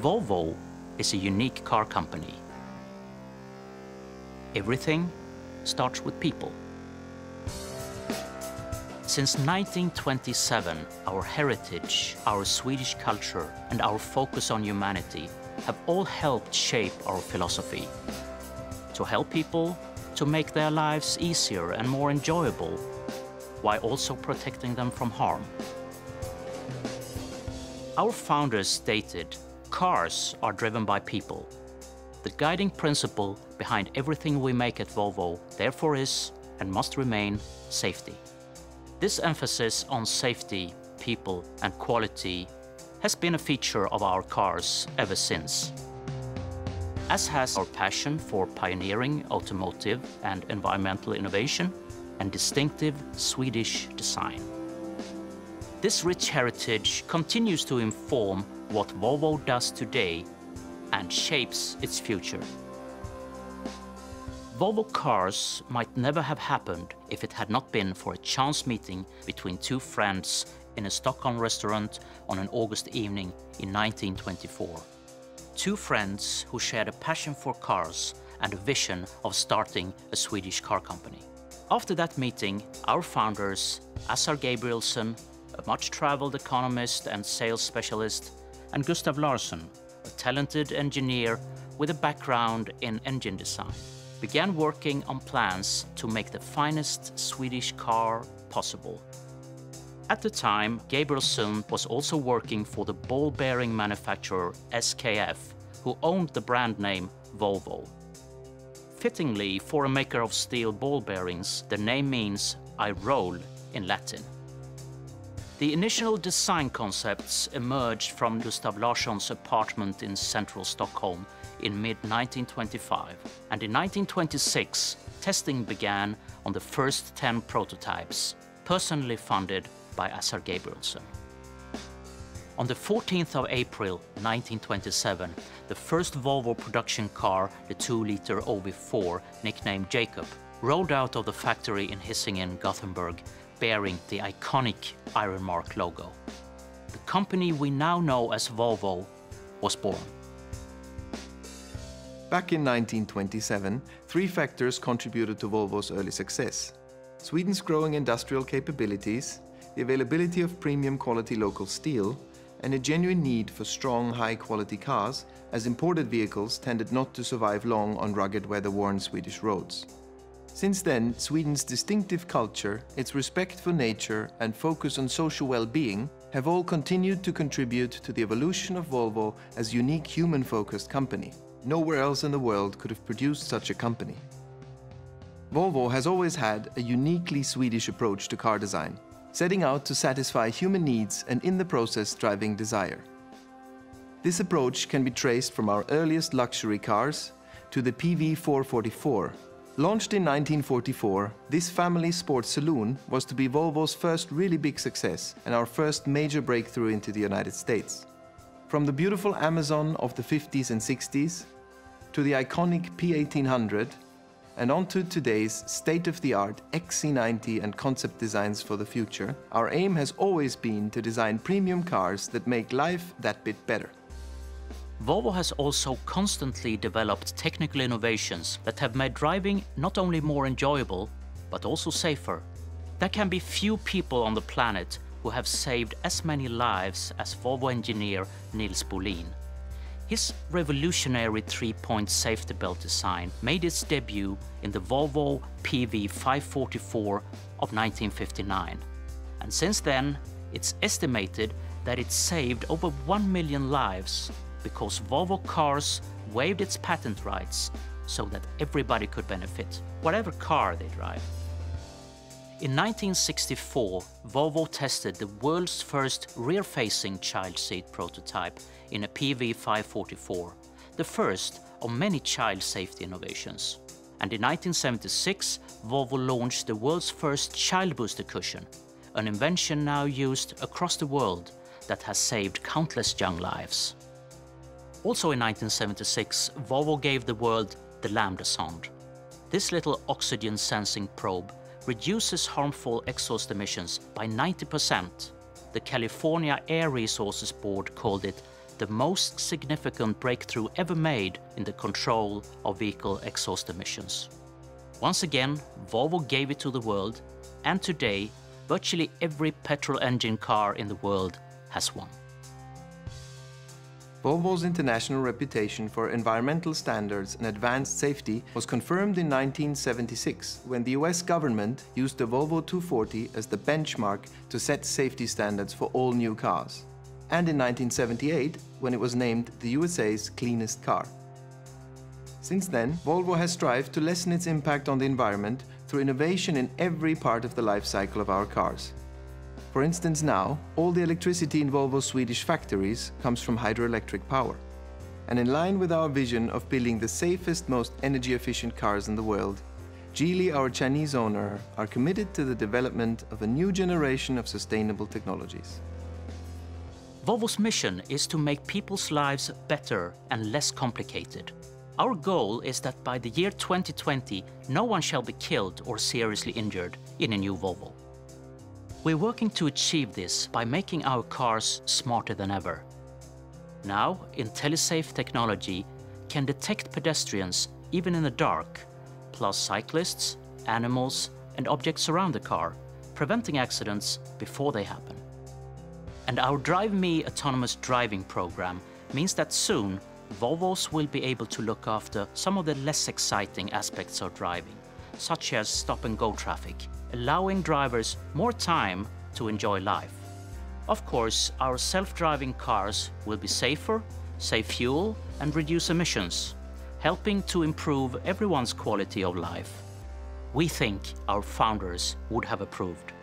Volvo is a unique car company. Everything starts with people. Since 1927, our heritage, our Swedish culture, and our focus on humanity have all helped shape our philosophy. To help people to make their lives easier and more enjoyable, while also protecting them from harm. Our founders stated, cars are driven by people. The guiding principle behind everything we make at Volvo therefore is, and must remain, safety. This emphasis on safety, people and quality has been a feature of our cars ever since. As has our passion for pioneering automotive and environmental innovation and distinctive Swedish design. This rich heritage continues to inform what Volvo does today and shapes its future. Volvo cars might never have happened if it had not been for a chance meeting between two friends in a Stockholm restaurant on an August evening in 1924. Two friends who shared a passion for cars and a vision of starting a Swedish car company. After that meeting, our founders, Assar Gabrielsson a much-traveled economist and sales specialist, and Gustav Larsson, a talented engineer with a background in engine design, began working on plans to make the finest Swedish car possible. At the time, Gabrielsson was also working for the ball bearing manufacturer SKF, who owned the brand name Volvo. Fittingly, for a maker of steel ball bearings, the name means I roll in Latin. The initial design concepts emerged from Gustav Larsson's apartment in central Stockholm in mid-1925, and in 1926 testing began on the first 10 prototypes, personally funded by Assar Gabrielsson. On the 14th of April 1927, the first Volvo production car, the 2-liter OV4, nicknamed Jacob, rolled out of the factory in Hisingen, Gothenburg, bearing the iconic Iron Mark logo. The company we now know as Volvo was born. Back in 1927, three factors contributed to Volvo's early success. Sweden's growing industrial capabilities, the availability of premium quality local steel, and a genuine need for strong, high-quality cars, as imported vehicles tended not to survive long on rugged, weather-worn Swedish roads. Since then, Sweden's distinctive culture, its respect for nature and focus on social well-being have all continued to contribute to the evolution of Volvo as a unique human-focused company. Nowhere else in the world could have produced such a company. Volvo has always had a uniquely Swedish approach to car design, setting out to satisfy human needs and in the process driving desire. This approach can be traced from our earliest luxury cars to the PV444, Launched in 1944, this family sports saloon was to be Volvo's first really big success and our first major breakthrough into the United States. From the beautiful Amazon of the 50s and 60s, to the iconic P1800, and onto today's state-of-the-art XC90 and concept designs for the future, our aim has always been to design premium cars that make life that bit better. Volvo has also constantly developed technical innovations that have made driving not only more enjoyable, but also safer. There can be few people on the planet who have saved as many lives as Volvo engineer Nils Bohlin. His revolutionary three-point safety belt design made its debut in the Volvo PV544 of 1959. And since then, it's estimated that it saved over 1 million lives because Volvo Cars waived its patent rights so that everybody could benefit, whatever car they drive. In 1964, Volvo tested the world's first rear-facing child seat prototype in a PV544, the first of many child safety innovations. And in 1976, Volvo launched the world's first child booster cushion, an invention now used across the world that has saved countless young lives. Also in 1976, Volvo gave the world the Lambda Sonde. This little oxygen sensing probe reduces harmful exhaust emissions by 90%. The California Air Resources Board called it the most significant breakthrough ever made in the control of vehicle exhaust emissions. Once again, Volvo gave it to the world, and today, virtually every petrol engine car in the world has one. Volvo's international reputation for environmental standards and advanced safety was confirmed in 1976 when the US government used the Volvo 240 as the benchmark to set safety standards for all new cars. And in 1978 when it was named the USA's cleanest car. Since then, Volvo has strived to lessen its impact on the environment through innovation in every part of the life cycle of our cars. For instance now, all the electricity in Volvo's Swedish factories comes from hydroelectric power. And in line with our vision of building the safest, most energy-efficient cars in the world, Geely, our Chinese owner, are committed to the development of a new generation of sustainable technologies. Volvo's mission is to make people's lives better and less complicated. Our goal is that by the year 2020, no one shall be killed or seriously injured in a new Volvo. We're working to achieve this by making our cars smarter than ever. Now, IntelliSafe technology can detect pedestrians even in the dark, plus cyclists, animals and objects around the car, preventing accidents before they happen. And our Drive Me autonomous driving program means that soon Volvos will be able to look after some of the less exciting aspects of driving, such as stop and go traffic allowing drivers more time to enjoy life. Of course, our self-driving cars will be safer, save fuel and reduce emissions, helping to improve everyone's quality of life. We think our founders would have approved.